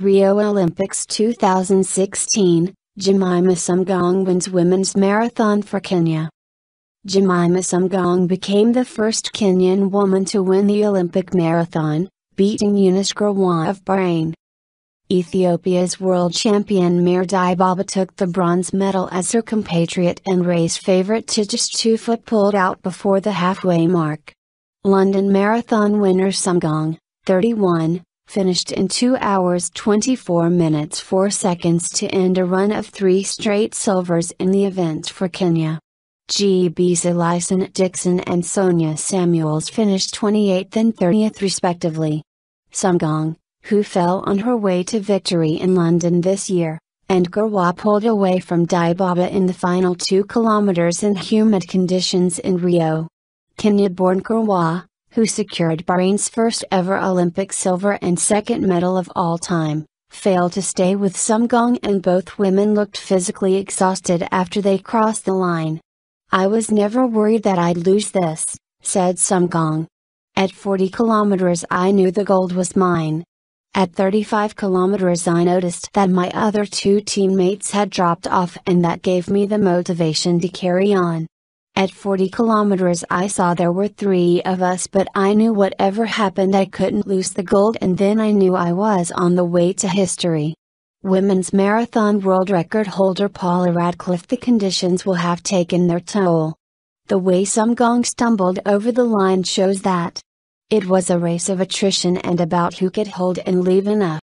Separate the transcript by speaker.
Speaker 1: Rio Olympics 2016, Jemima Sumgong wins women's marathon for Kenya. Jemima Sumgong became the first Kenyan woman to win the Olympic marathon, beating Eunice Kirwa of Bahrain. Ethiopia's world champion Mare Dibaba took the bronze medal as her compatriot and race favorite Tigist Tufa pulled out before the halfway mark. London Marathon winner Sumgong, 31, finished in 2 hours 24 minutes 4 seconds to end a run of three straight silvers in the event for Kenya. GB Dixon and Sonia Samuels finished 28th and 30th respectively. Sumgong, who fell on her way to victory in London this year, and Kirwa pulled away from Dibaba in the final 2 kilometers in humid conditions in Rio. Kenya-born Kirwa, who secured Bahrain's first ever Olympic silver and second medal of all time, failed to stay with Sumgong and both women looked physically exhausted after they crossed the line. I was never worried that I'd lose this, said Sumgong. At 40 kilometers I knew the gold was mine. At 35 kilometers I noticed that my other two teammates had dropped off and that gave me the motivation to carry on. At 40 kilometers I saw there were three of us but I knew whatever happened I couldn't lose the gold and then I knew I was on the way to history. Women's marathon world record holder Paula Radcliffe The conditions will have taken their toll. The way Sumgong stumbled over the line shows that. It was a race of attrition and about who could hold and leave enough.